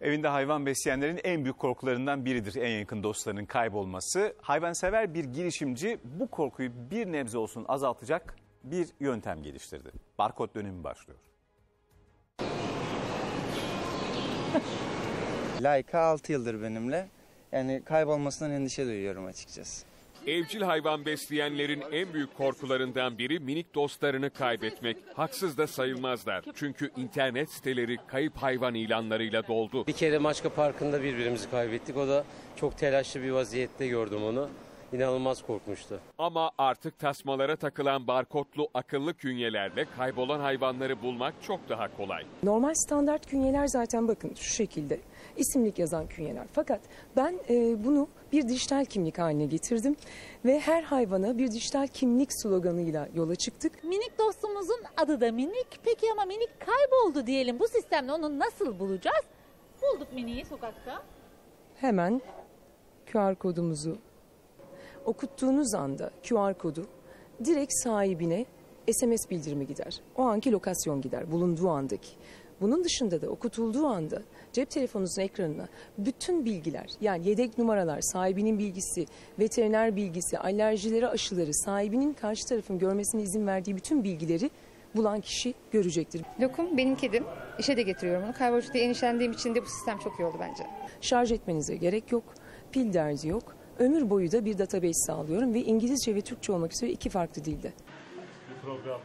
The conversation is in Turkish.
Evinde hayvan besleyenlerin en büyük korkularından biridir en yakın dostlarının kaybolması. Hayvansever bir girişimci bu korkuyu bir nebze olsun azaltacak bir yöntem geliştirdi. Barkod dönemi başlıyor. Layka 6 yıldır benimle. Yani kaybolmasından endişe duyuyorum açıkçası. Evcil hayvan besleyenlerin en büyük korkularından biri minik dostlarını kaybetmek. Haksız da sayılmazlar. Çünkü internet siteleri kayıp hayvan ilanlarıyla doldu. Bir kere Maçka Parkı'nda birbirimizi kaybettik. O da çok telaşlı bir vaziyette gördüm onu. İnanılmaz korkmuştu. Ama artık tasmalara takılan barkodlu akıllı künyelerle kaybolan hayvanları bulmak çok daha kolay. Normal standart künyeler zaten bakın şu şekilde isimlik yazan künyeler. Fakat ben e, bunu bir dijital kimlik haline getirdim ve her hayvana bir dijital kimlik sloganıyla yola çıktık. Minik dostumuzun adı da minik. Peki ama minik kayboldu diyelim. Bu sistemle onu nasıl bulacağız? Bulduk miniyi sokakta. Hemen QR kodumuzu okuttuğunuz anda QR kodu direkt sahibine SMS bildirimi gider. O anki lokasyon gider bulunduğu andaki. Bunun dışında da okutulduğu anda cep telefonunuzun ekranına bütün bilgiler yani yedek numaralar, sahibinin bilgisi, veteriner bilgisi, alerjileri aşıları, sahibinin karşı tarafın görmesine izin verdiği bütün bilgileri bulan kişi görecektir. Lokum benim kedim. İşe de getiriyorum onu. Kaybolcukta endişelendiğim için de bu sistem çok iyi oldu bence. Şarj etmenize gerek yok, pil derdi yok. Ömür boyu da bir database sağlıyorum ve İngilizce ve Türkçe olmak üzere iki farklı dilde. program